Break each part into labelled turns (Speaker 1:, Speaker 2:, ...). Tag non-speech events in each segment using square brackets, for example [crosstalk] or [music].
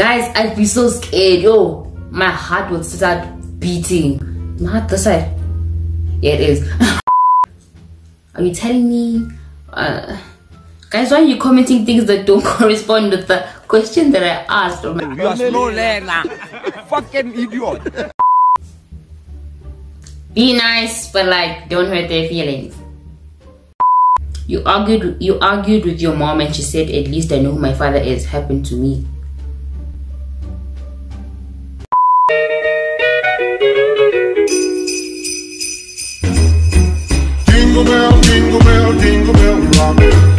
Speaker 1: Guys, I'd be so scared. Yo, my heart would start beating. My heart this side. Yeah, it is. [laughs] Are you telling me? Uh, guys, why are you commenting things that don't [laughs] correspond with the question that I asked? Oh
Speaker 2: You are slow learner. [laughs] Fucking idiot.
Speaker 1: Be nice, but like, don't hurt their feelings. You argued. You argued with your mom, and she said, "At least I know who my father is." Happened to me.
Speaker 3: Jingle bell, jingle bell, jingle bell rock.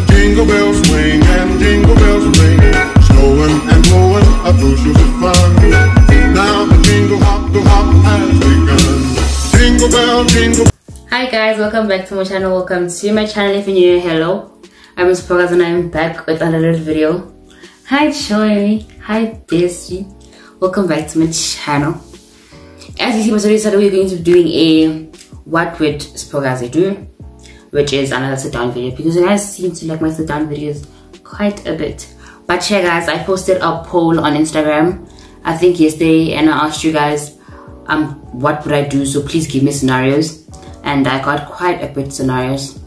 Speaker 3: Jingle bells swing and jingle bells ring. Snowing and blowing a bushel of fun. Now the jingle hop, the hop has begun. Jingle bell, jingle
Speaker 1: Hi guys, welcome back to my channel. Welcome to my channel. If you're new, hello. I'm Progress and I'm back with another video. Hi Joy. Hi Bestie. Welcome back to my channel. As you see, my story started, we're going to be doing a what would Siphokazi do, which is another sit down video because you guys seem to like my sit down videos quite a bit. But yeah, guys, I posted a poll on Instagram, I think yesterday, and I asked you guys, um, what would I do? So please give me scenarios, and I got quite a bit scenarios.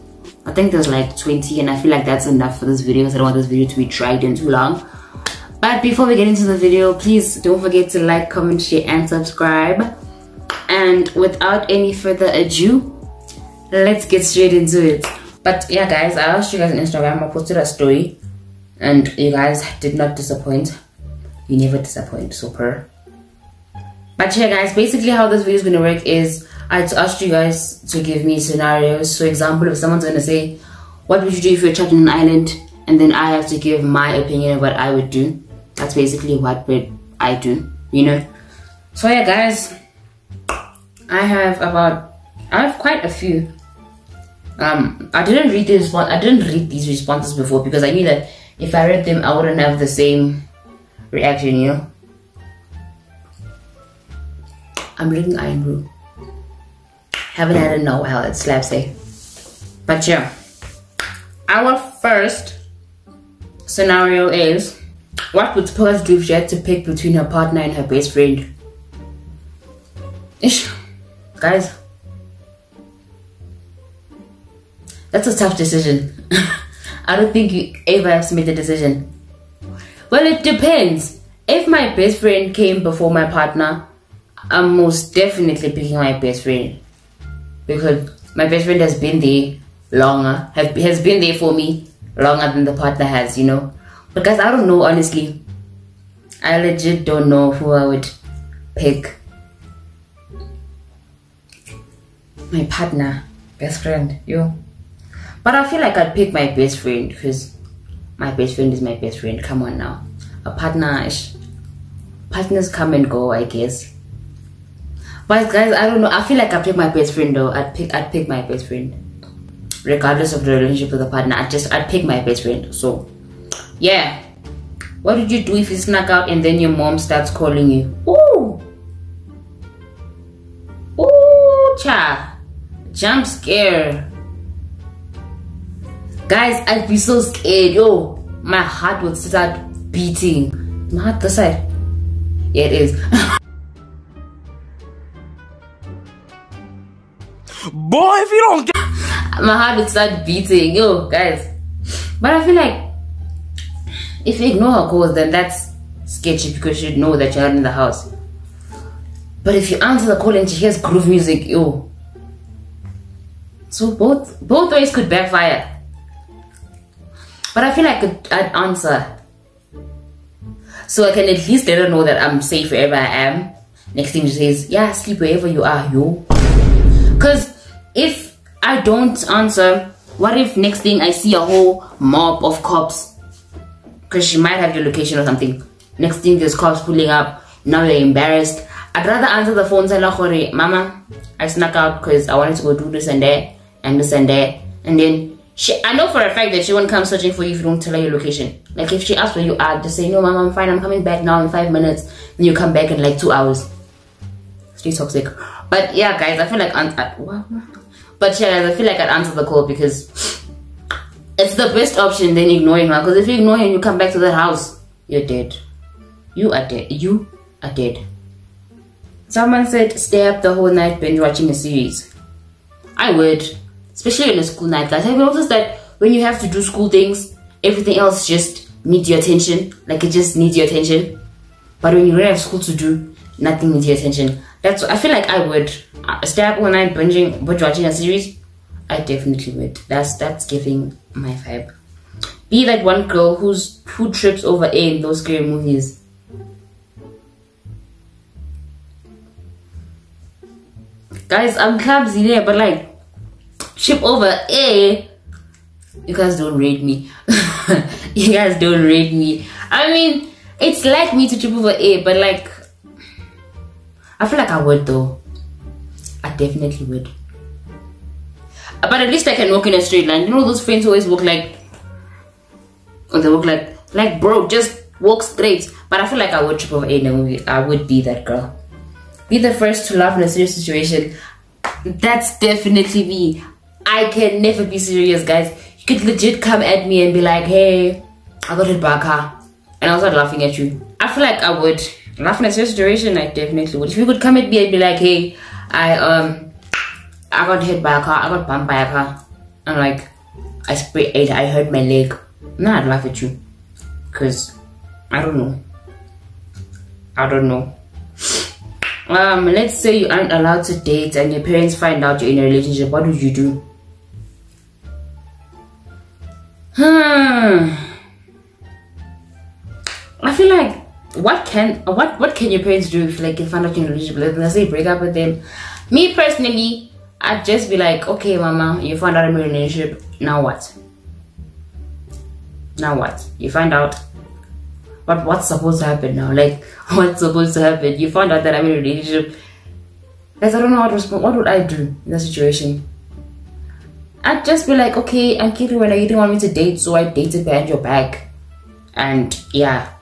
Speaker 1: I think there's like 20, and I feel like that's enough for this video because I don't want this video to be dragged in too long. But before we get into the video, please don't forget to like, comment, share, and subscribe. And without any further ado, let's get straight into it. But yeah, guys, I asked you guys on Instagram, I posted a story, and you guys did not disappoint. You never disappoint, super. But yeah, guys, basically how this video is gonna work is I asked you guys to give me scenarios. So, example, if someone's gonna say, "What would you do if you're trapped in an island?" and then I have to give my opinion of what I would do. That's basically what would I do, you know. So yeah, guys, I have about I have quite a few. Um, I didn't read these. I didn't read these responses before because I knew that if I read them, I wouldn't have the same reaction. You know. I'm reading Iron Brew. Haven't had it in a while. It slaps, eh? But yeah, our first scenario is what would Spurs do if she had to pick between her partner and her best friend? Ish. Guys, that's a tough decision. [laughs] I don't think you ever have to make the decision. Well, it depends. If my best friend came before my partner, I'm most definitely picking my best friend because my best friend has been there longer, have, has been there for me longer than the partner has, you know. But guys, I don't know honestly. I legit don't know who I would pick. My partner, best friend, you. But I feel like I'd pick my best friend because my best friend is my best friend. Come on now, a partner. Partners come and go, I guess. But guys, I don't know. I feel like I'd pick my best friend though. I'd pick. I'd pick my best friend, regardless of the relationship with the partner. I just. I'd pick my best friend. So, yeah. What would you do if you snuck out and then your mom starts calling you? Ooh. Ooh, cha. Jump scare. Guys, I'd be so scared. Yo, my heart would start beating. My heart this side. Yeah, it is. [laughs]
Speaker 2: Boy, if you don't get
Speaker 1: my heart would start beating. Yo, guys. But I feel like if you ignore her calls, then that's sketchy because you know that you're not in the house. But if you answer the call and she hears groove music, yo. So both both ways could backfire. But I feel like I'd, I'd answer. So I can at least let her know that I'm safe wherever I am. Next thing she says, yeah, sleep wherever you are, yo. Because if I don't answer, what if next thing I see a whole mob of cops? Because she might have your location or something. Next thing there's cops pulling up. Now you're embarrassed. I'd rather answer the phone and say, Mama, I snuck out because I wanted to go do this and that and this and that. And then she, I know for a fact that she won't come searching for you if you don't tell her your location. Like if she asks where you are, just say, No, Mama, I'm fine. I'm coming back now in five minutes. Then you come back in like two hours. Stay toxic. But yeah, guys, I feel like I- uh, what? But yeah, guys, I feel like I'd answer the call because it's the best option than ignoring her. Because if you ignore her and you come back to the house, you're dead. You are dead. You are dead. Someone said stay up the whole night binge watching a series. I would, especially on a school night, guys. Have you noticed that when you have to do school things, everything else just needs your attention? Like it just needs your attention. But when you don't have school to do, nothing needs your attention. That's I feel like I would stay up all night binging, but watching a series. I definitely would. That's that's giving my vibe. Be that one girl who's who trips over A in those scary movies. Guys, I'm clumsy there, but like trip over A. You guys don't rate me. [laughs] you guys don't rate me. I mean, it's like me to trip over A, but like I feel like I would though. I definitely would. But at least I can walk in a straight line. You know those friends always walk like or they walk like like bro, just walk straight. But I feel like I would trip over A in a movie. I would be that girl. Be the first to laugh in a serious situation. That's definitely me. I can never be serious, guys. You could legit come at me and be like, hey, I got hit by a car. And I'll start laughing at you. I feel like I would. Laugh in a serious situation, I definitely would. If you could come at me and be like, hey, I um I got hit by a car, I got bumped by a car. I'm like, I sprayed it, I hurt my leg. No, I'd laugh at you. Cause I don't know. I don't know. Um, let's say you aren't allowed to date and your parents find out you're in a relationship, what would you do? Hmm. I feel like what can what what can your parents do if like you find out you're in a relationship? Let's say break up with them. Me personally, I'd just be like, okay, mama, you found out I'm in a relationship. Now what? Now what? You find out. But what's supposed to happen now? Like, [laughs] what's supposed to happen? You found out that I'm in a relationship. Guys, I don't know how to respond. What would I do in that situation? I'd just be like, okay, I'm kidding when you didn't want me to date, so I dated behind your back. And yeah,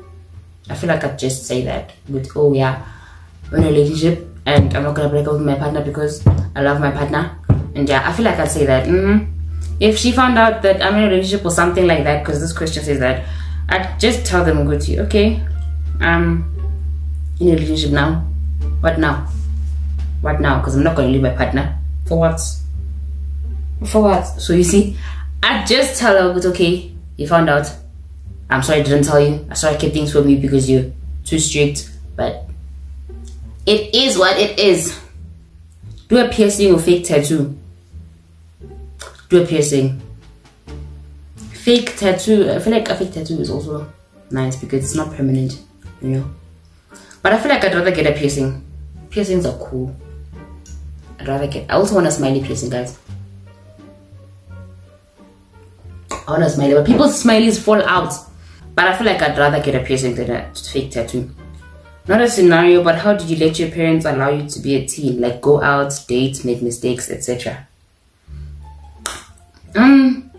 Speaker 1: I feel like I'd just say that with, oh yeah, in a relationship and I'm not gonna break up with my partner because I love my partner. And yeah, I feel like I'd say that. Mm-hmm. If she found out that I'm in a relationship or something like that, because this question says that, I'd just tell them, go to you, okay, I'm in a relationship now. What now? What now? Because I'm not gonna leave my partner. For what? For what? So you see, I just tell her, it's okay, you found out. I'm sorry I didn't tell you. I'm sorry I kept things from you because you're too strict. But it is what it is. Do a piercing or fake tattoo. Do a piercing. Fake tattoo. I feel like a fake tattoo is also nice because it's not permanent, you know. But I feel like I'd rather get a piercing. Piercings are cool. I'd rather get. I also want a smiley piercing, guys. I a smiley, but people's smileys fall out. But I feel like I'd rather get a piercing than a fake tattoo. Not a scenario, but how did you let your parents allow you to be a teen? Like go out, date, make mistakes, etc. Um,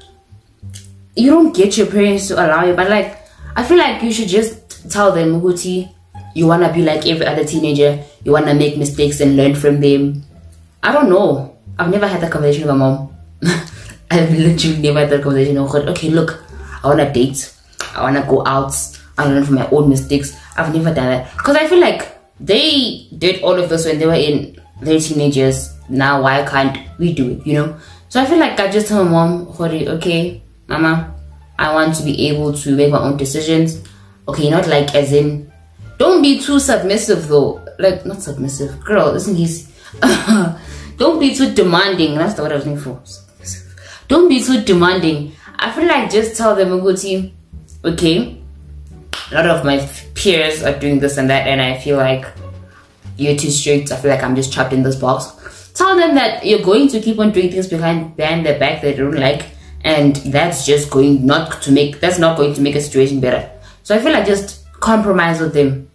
Speaker 1: you don't get your parents to allow you, but like, I feel like you should just tell them, Muguti, you wanna be like every other teenager. You wanna make mistakes and learn from them. I don't know. I've never had that conversation with my mom. [laughs] I've literally never had that conversation. Okay, look, I wanna date. I wanna go out. I learn from my own mistakes. I've never done that because I feel like they did all of this when they were in their teenagers. Now why can't we do it? You know. So I feel like I just tell my mom, okay, mama, I want to be able to make my own decisions. Okay, not like as in, don't be too submissive though. Like not submissive, girl. Isn't easy. [laughs] don't be too demanding. That's the word I was looking for. Don't be too demanding. I feel like just tell them team, okay. A lot of my peers are doing this and that, and I feel like you're too strict. I feel like I'm just trapped in this box. Tell them that you're going to keep on doing things behind behind their back that they don't like, and that's just going not to make that's not going to make a situation better. So I feel like just compromise with them.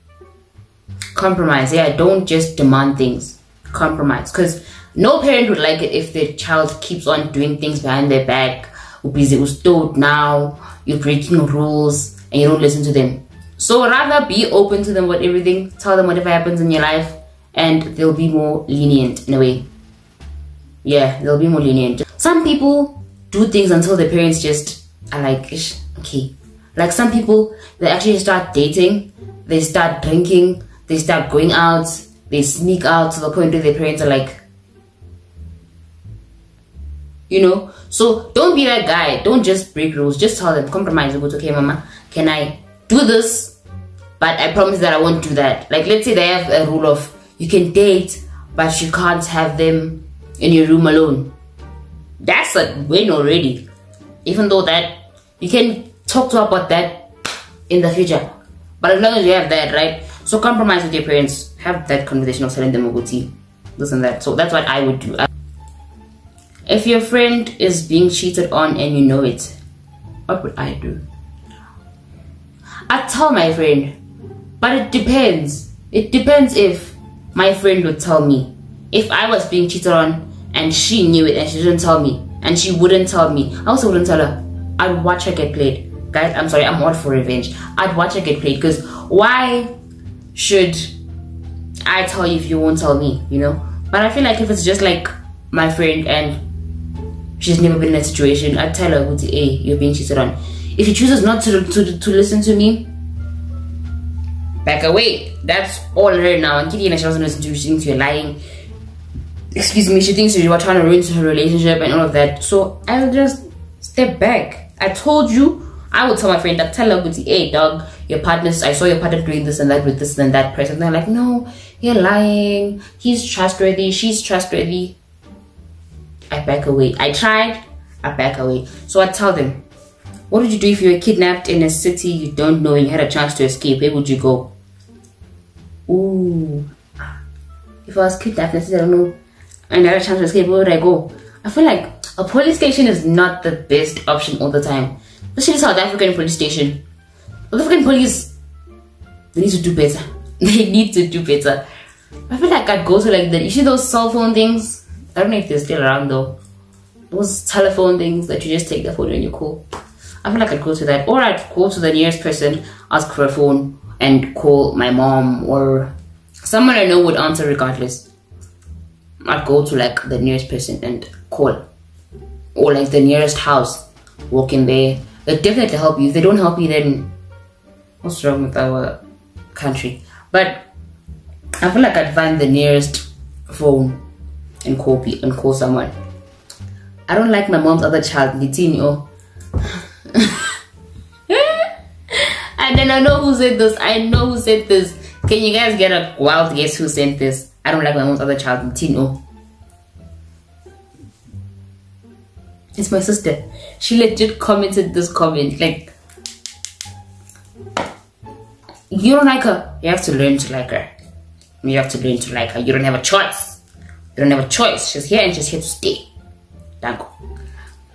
Speaker 1: Compromise, yeah. Don't just demand things. Compromise, because no parent would like it if their child keeps on doing things behind their back. Busy stood now, you're breaking rules, and you don't listen to them. So rather be open to them with everything. Tell them whatever happens in your life, and they'll be more lenient in a way. Yeah, they'll be more lenient. Some people do things until their parents just are like, okay. Like some people, they actually start dating, they start drinking, they start going out, they sneak out to the point where their parents are like, you know. So don't be that guy. Don't just break rules. Just tell them, compromise. About okay, mama, can I do this? But I promise that I won't do that. Like let's say they have a rule of you can date, but you can't have them in your room alone. That's a win already. Even though that you can talk to her about that in the future. But as long as you have that, right? So compromise with your parents. Have that conversation of telling them a about this and that. So that's what I would do. If your friend is being cheated on and you know it, what would I do? I'd tell my friend. But it depends. It depends if my friend would tell me. If I was being cheated on and she knew it and she didn't tell me, and she wouldn't tell me, I also wouldn't tell her. I'd watch her get played. Guys, I'm sorry, I'm all for revenge. I'd watch her get played because why should I tell you if you won't tell me, you know? But I feel like if it's just like my friend and she's never been in that situation, I'd tell her, hey, eh, you're being cheated on. If she chooses not to, to, to listen to me, back away. That's all her now. And Kitty and she doesn't listen to you, she thinks you're lying. Excuse me, she thinks you are trying to ruin her relationship and all of that. So I'll just step back. I told you, I would tell my friend that tell her, hey eh, dog, your partner's I saw your partner doing this and that with this and that person. And They're like, no, you're lying. He's trustworthy, she's trustworthy. I back away. I tried, I back away. So I tell them, what would you do if you were kidnapped in a city you don't know and you had a chance to escape? Where would you go? Ooh. If I was kidnapped in a city I don't know and I had a chance to escape, where would I go? I feel like a police station is not the best option all the time. Especially South African police station. South African police, they need to do better. [laughs] They need to do better. I feel like I'd go to like the, you see those cell phone things? I don't know if they're still around though. Those telephone things that you just take the phone and you call. I feel like I'd go to that. Or I'd go to the nearest person, ask for a phone, and call my mom or someone I know would answer regardless. I'd go to like the nearest person and call. Or like the nearest house. Walk in there. They'll definitely help you. If they don't help you then what's wrong with our country? But I feel like I'd find the nearest phone and call and call someone. I don't like my mom's other child, Litinho. Oh. [laughs] I don't know who said this. I know who said this. Can you guys get a wild guess who sent this? I don't like my mom's other child, Litinho. Oh. It's my sister. She legit commented this comment. Like, you don't like her. You have to learn to like her. You have to learn to like her. You don't have a choice. You don't have a choice. She's here and she's here to stay. Danko.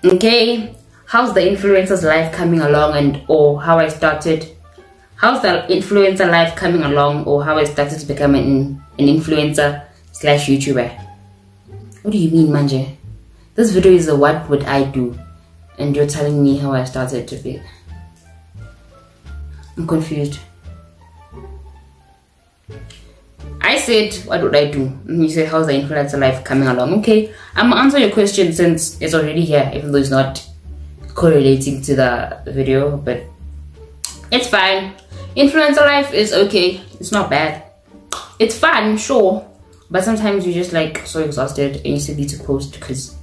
Speaker 1: Okay. How's the influencer's life coming along and or how I started? How's the influencer life coming along or how I started to become an, an influencer slash YouTuber? What do you mean, Manje? This video is a what would I do? And you're telling me how I started to be. I'm confused. I said, what would I do? And you said, how's the influencer life coming along? Okay, I'm gonna answer your question since it's already here, even though it's not correlating to the video, but it's fine. Influencer life is okay. It's not bad. It's fun, sure. But sometimes you're just like so exhausted and you still need to post because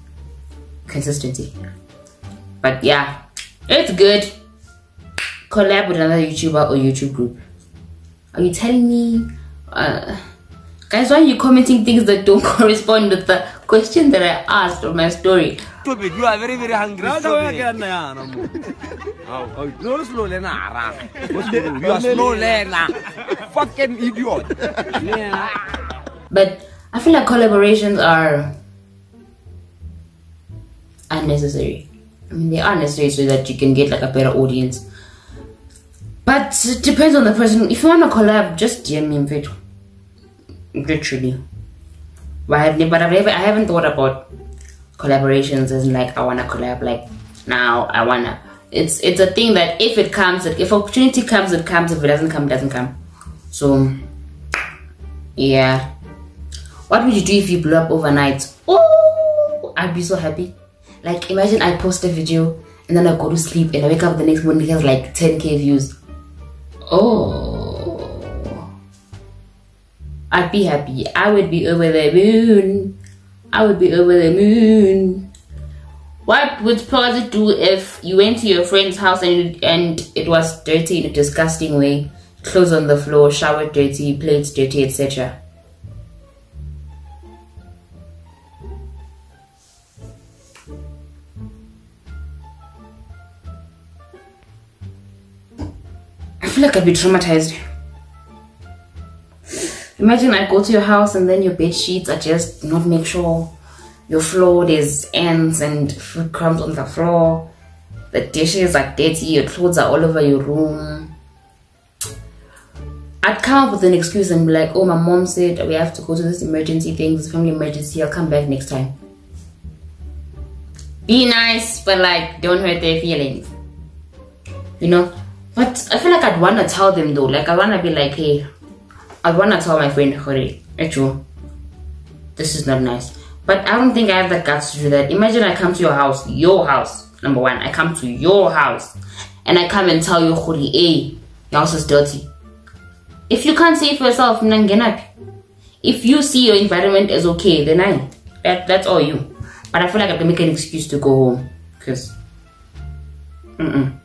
Speaker 1: consistency. But yeah, it's good. Collab with another YouTuber or YouTube group. Are you telling me? Uh, guys, why are you commenting things that don't [laughs] correspond with the question that I asked on my story?
Speaker 2: Stupid, you are very, very hungry. Stupid. [laughs] Oh, no slow learner. You are slow learner. Fucking idiot.
Speaker 1: But I feel like collaborations are unnecessary. I mean, they are necessary so that you can get like a better audience. But it depends on the person. If you want to collab, just DM me in video. Literally. But I have but I've never, I haven't thought about collaborations as like I wanna collab. Like now, I wanna. It's it's a thing that if it comes, if opportunity comes, it comes. If it doesn't come, it doesn't come. So, yeah. What would you do if you blew up overnight? Oh, I'd be so happy. Like imagine I post a video and then I go to sleep and I wake up the next morning it has like 10k views. Oh, I'd be happy. I would be over the moon. I would be over the moon. What would Plaza do if you went to your friend's house and and it was dirty in a disgusting way? Clothes on the floor, shower dirty, plates dirty, etc. I feel like I'd be traumatized. Imagine I go to your house and then your bed sheets are just not make sure your floor there's ants and food crumbs on the floor. The dishes are dirty, your clothes are all over your room. I'd come up with an excuse and be like, oh, my mom said we have to go to this emergency thing, this family emergency, I'll come back next time. Be nice, but like, don't hurt their feelings. You know? But I feel like I'd want to tell them though. Like, I want to be like, hey, I want to tell my friend, Hori, actually, this is not nice. But I don't think I have the guts to do that. Imagine I come to your house, your house, number one. I come to your house and I come and tell you, Hori, hey, eh, your house is dirty. If you can't say for yourself, Nangenapi. If you see your environment as okay, then I. That, that's all you. But I feel like I can make an excuse to go home. Because. Mm-mm.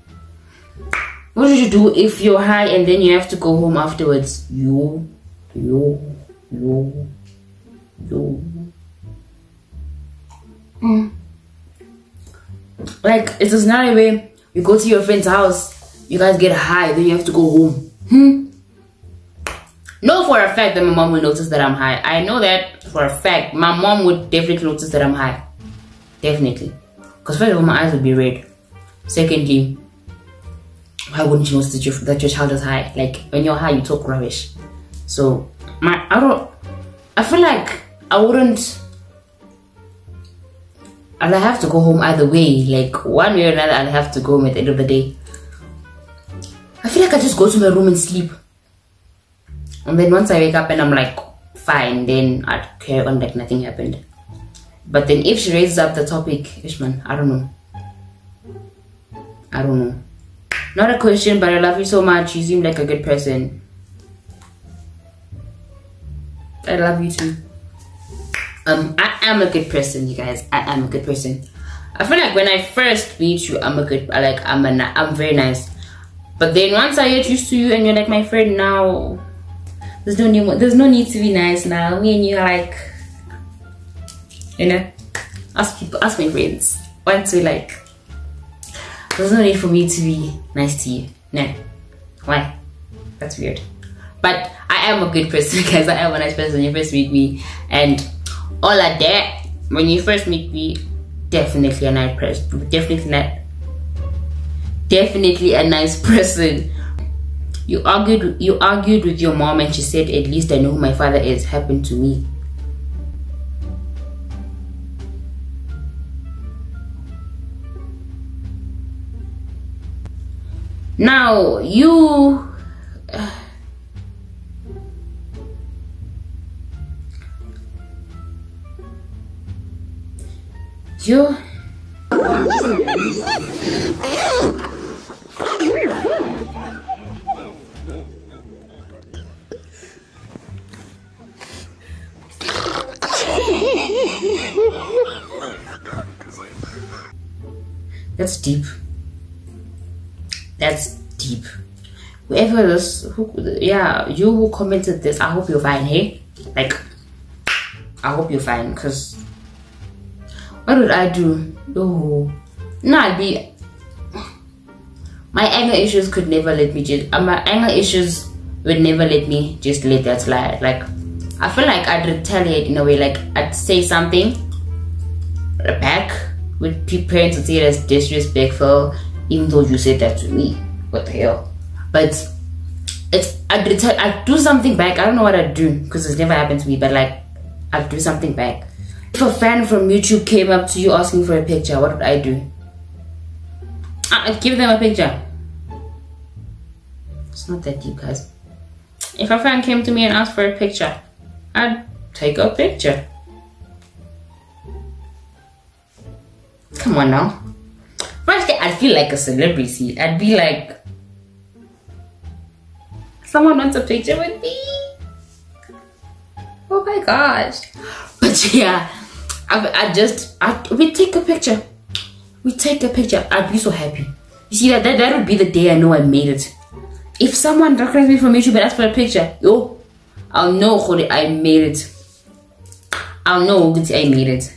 Speaker 1: What should you do if you're high and then you have to go home afterwards? You, you, you, you. Mm. Like, it's a scenario where you go to your friend's house, you guys get high, then you have to go home. Hmm? know for a fact that my mom will notice that I'm high. I know that for a fact. My mom would definitely notice that I'm high. Definitely. Because first of all, my eyes would be red. Secondly, why wouldn't you notice that your, that your child is high? Like, when you're high, you talk rubbish. So, my, I don't, I feel like I wouldn't, and I'll have to go home either way. Like, one way or another, I'll have to go home at the end of the day. I feel like I just go to my room and sleep. And then once I wake up and I'm like, fine, then I'd carry on like nothing happened. But then if she raises up the topic, Ishman, I don't know. I don't know. Not a question, but I love you so much. You seem like a good person. I love you too. Um, I am a good person, you guys. I am a good person. I feel like when I first meet you, I'm a good, like I'm a, I'm very nice. But then once I get used to you and you're like my friend now, there's no need. There's no need to be nice now. Me and you are like, you know, ask people, ask my friends. Want we like? There's no need for me to be nice to you. No, why? That's weird. But I am a good person, [laughs] guys. I am a nice person when you first meet me, and all of that when you first meet me, definitely a nice person. Definitely not. Definitely a nice [laughs] person you argued you argued with your mom and she said at least I know who my father is happened to me. Now you uh, you That's deep. That's deep. Whoever this, who, yeah, you who commented this, I hope you're fine, hey? Like, I hope you're fine, because what would I do? Oh, no, I'd be. My anger issues could never let me just. Uh, my anger issues would never let me just let that slide. Like, I feel like I'd retaliate in a way, like, I'd say something back would parents would see it as disrespectful, even though you said that to me. What the hell? But it's return, I'd do something back. I don't know what I'd do because it's never happened to me, but like I'd do something back. If a fan from YouTube came up to you asking for a picture, what would I do? Uh, I'd give them a picture. It's not that deep, guys. If a fan came to me and asked for a picture, I'd take a picture. Come on now. I'd feel like a celebrity. I'd be like, someone wants a picture with me. Oh my gosh. [laughs] But yeah, I, I just, I, we take a picture. We take a picture. I'd be so happy. You see, that, that, that would be the day I know I made it. If someone recognizes me from YouTube and asks for a picture, yo, I'll know I made it. I'll know that I made it.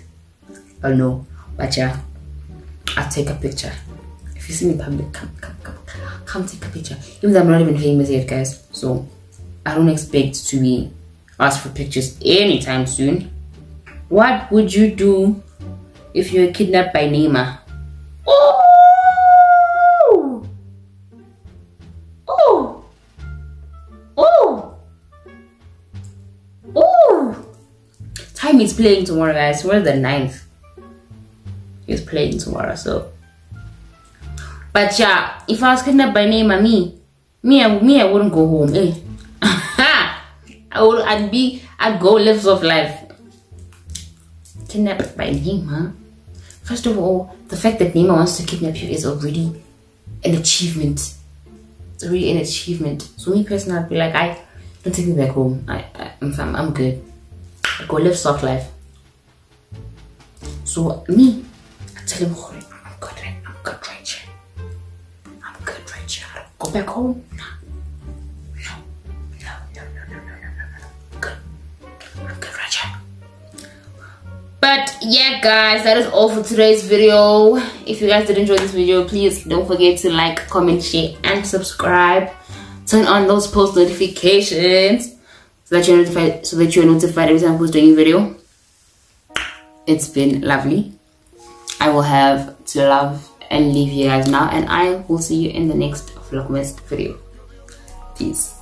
Speaker 1: I'll know. But yeah, I'll take a picture. You see me public, come, come, come, come take a picture. Even though I'm not even famous yet, guys. So I don't expect to be asked for pictures anytime soon. What would you do if you were kidnapped by Neymar? Oh! Oh! Oh! Oh! Time is playing tomorrow, guys. We're the 9th. He's playing tomorrow, so. But yeah, if I was kidnapped by Neymar, me, me, I, me, I wouldn't go home. Eh? [laughs] I would, I'd be, I'd go live soft life. Kidnapped by Neymar. First of all, the fact that Neymar wants to kidnap you is already an achievement. It's already an achievement. So me personally, I'd be like, I don't take me back home. I, I I'm fine. I'm good. I go live soft life. So me, I tell him, back home? No. No. No, no, no, no, no, no, no. Good. I'm good, But yeah, guys, that is all for today's video. If you guys did enjoy this video, please don't forget to like, comment, share, and subscribe. Turn on those post notifications so that you're notified so that you're notified every time I post a new video. It's been lovely. I will have to love and leave you guys now and I will see you in the next Vlogmas video. Peace.